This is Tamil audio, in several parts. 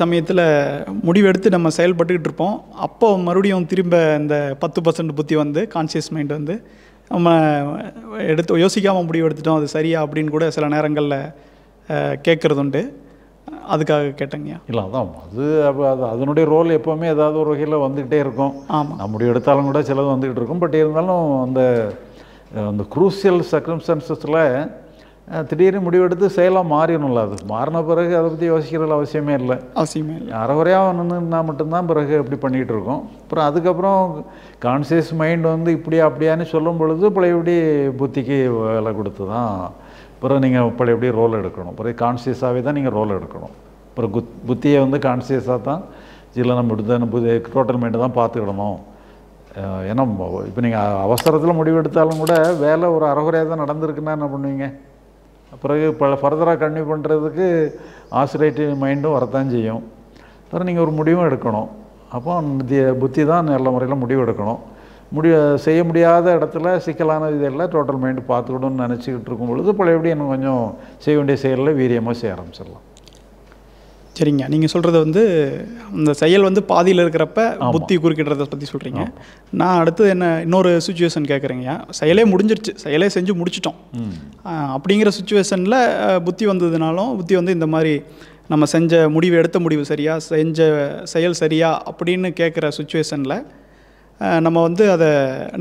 சமயத்தில் முடிவெடுத்து நம்ம செயல்பட்டுக்கிட்டு இருப்போம். அப்போ மறுபடியும் திரும்ப இந்த பத்து பர்சன்ட் புத்தி வந்து கான்சியஸ் மைண்ட் வந்து நம்ம எடுத்து யோசிக்காமல் முடிவு எடுத்துட்டோம் அது சரியா அப்படின்னு கூட சில நேரங்களில் கேட்குறது உண்டு அதுக்காக கேட்டேங்கய்யா இல்லை அதான். அது அது அதனுடைய ரோல் எப்போவுமே ஏதாவது ஒரு வகையில் வந்துக்கிட்டே இருக்கும். ஆமாம் நம்முடைய எடுத்தாலும் கூட சிலது வந்துக்கிட்டு இருக்கும். பட் இருந்தாலும் அந்த அந்த குரூசியல் சர்க்கம்ஸ்டன்சஸில் திடீர்னு முடிவெடுத்து செயலாக மாறிடணும்ல. அது மாறின பிறகு அதை பற்றி யோசிக்கிறது அவசியமே இல்லை. அவசியமே இல்லை. அறகுறையாக நின்றுனா மட்டும்தான் பிறகு அப்படி பண்ணிகிட்டு இருக்கோம். அப்புறம் அதுக்கப்புறம் கான்சியஸ் மைண்ட் வந்து இப்படியா அப்படியான்னு சொல்லும் பொழுது பழையபடி புத்திக்கு வேலை கொடுத்து தான் பிறகு நீங்கள் பழையபடி ரோல் எடுக்கணும் பிறகு கான்சியஸாகவே தான் நீங்கள் ரோல் எடுக்கணும். அப்புறம் குத் புத்தியை வந்து கான்சியஸாக தான் இல்லை நம்ம இப்படி புது டோட்டல் மைண்டை தான் பார்த்துக்கிடணும். ஏன்னா இப்போ நீங்கள் அவசரத்தில் முடிவெடுத்தாலும் கூட வேலை ஒரு அறகுறையாக தான் நடந்திருக்குன்னா என்ன பண்ணுவீங்க? பிறகு பல ஃபர்தராக கன்டினியூ பண்ணுறதுக்கு ஆசிலேட்டிவ் மைண்டும் வரத்தான் செய்யும். அப்புறம் நீங்கள் ஒரு முடிவும் எடுக்கணும். அப்போ புத்தி தான் நல்ல முறையில் முடிவு எடுக்கணும். முடி செய்ய முடியாத இடத்துல சிக்கலான இதெல்லாம் டோட்டல் மைண்டு பார்த்துக்கணும்னு நினச்சிக்கிட்டு இருக்கும் பொழுது பழையபடி எனக்கு கொஞ்சம் செய்ய வேண்டிய செயலில் வீரியமாக செய்ய ஆரம்பிச்சிடலாம். சரிங்க. நீங்கள் சொல்கிறது வந்து அந்த செயல் வந்து பாதியில் இருக்கிறப்ப புத்தி குறுக்கிடுறத பற்றி சொல்கிறீங்க நான் அடுத்தது என்ன இன்னொரு சுச்சுவேஷன் கேட்குறேங்கய்யா செயலே முடிஞ்சிருச்சு. செயலே செஞ்சு முடிச்சிட்டோம். அப்படிங்கிற சுச்சுவேஷனில் புத்தி வந்ததுனாலும் புத்தி வந்து இந்த மாதிரி நம்ம செஞ்ச முடிவு எடுத்த முடிவு சரியா செஞ்ச செயல் சரியா அப்படின்னு கேட்குற சுச்சுவேஷனில் நம்ம வந்து அதை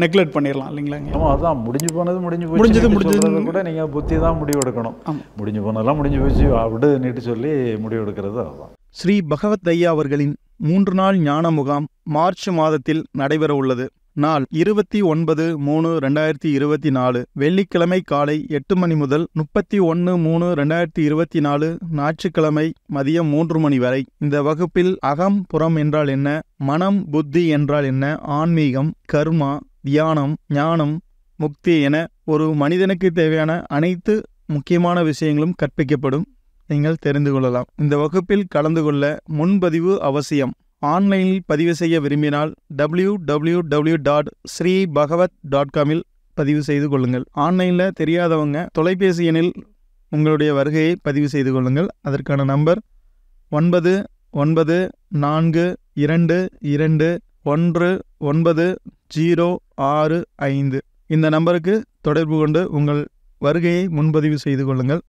நெக்லெக்ட் பண்ணிடலாம் இல்லைங்களாங்க ஆமாம் அதான். முடிஞ்சு போனது முடிஞ்சு போச்சு முடிஞ்சது சொல்றதை கூட நீங்கள் புத்தி தான் முடிவு எடுக்கணும். ஆமா. முடிஞ்சு போனதெல்லாம் முடிஞ்சு போச்சு விடு நீட்டு சொல்லி முடிவு எடுக்கிறது அதுதான். ஸ்ரீ பகவத் ஐயா அவர்களின் மூன்று நாள் ஞான முகாம் மார்ச் மாதத்தில் நடைபெற உள்ளது நாள் இருபத்தி ஒன்பது மூணு ரெண்டாயிரத்தி இருபத்தி நாலு வெள்ளிக்கிழமை காலை எட்டு மணி முதல் முப்பத்தி ஒன்று மூணு ரெண்டாயிரத்தி இருபத்தி நாலு ஞாயிற்றுக்கிழமை மதியம் மூன்று மணி வரை. இந்த வகுப்பில் அகம் புறம் என்றால் என்ன மனம் புத்தி என்றால் என்ன ஆன்மீகம் கர்மா தியானம் ஞானம் முக்தி என ஒரு மனிதனுக்கு தேவையான அனைத்து முக்கியமான விஷயங்களும் கற்பிக்கப்படும். நீங்கள் தெரிந்து கொள்ளலாம். இந்த வகுப்பில் கலந்து கொள்ள முன்பதிவு அவசியம். ஆன்லைனில் பதிவு செய்ய விரும்பினால் W W W dot Sri Bhagavat dot காமில் பதிவு செய்து கொள்ளுங்கள். ஆன்லைனில் தெரியாதவங்க தொலைபேசி எண்ணில் உங்களுடைய வருகையை பதிவு செய்து கொள்ளுங்கள். அதற்கான நம்பர் ஒன்பது ஒன்பது நான்கு இரண்டு இரண்டு ஒன்று ஒன்பது ஜீரோ ஆறு ஐந்து. இந்த நம்பருக்கு தொடர்பு கொண்டு உங்கள் வருகையை முன்பதிவு செய்து கொள்ளுங்கள்.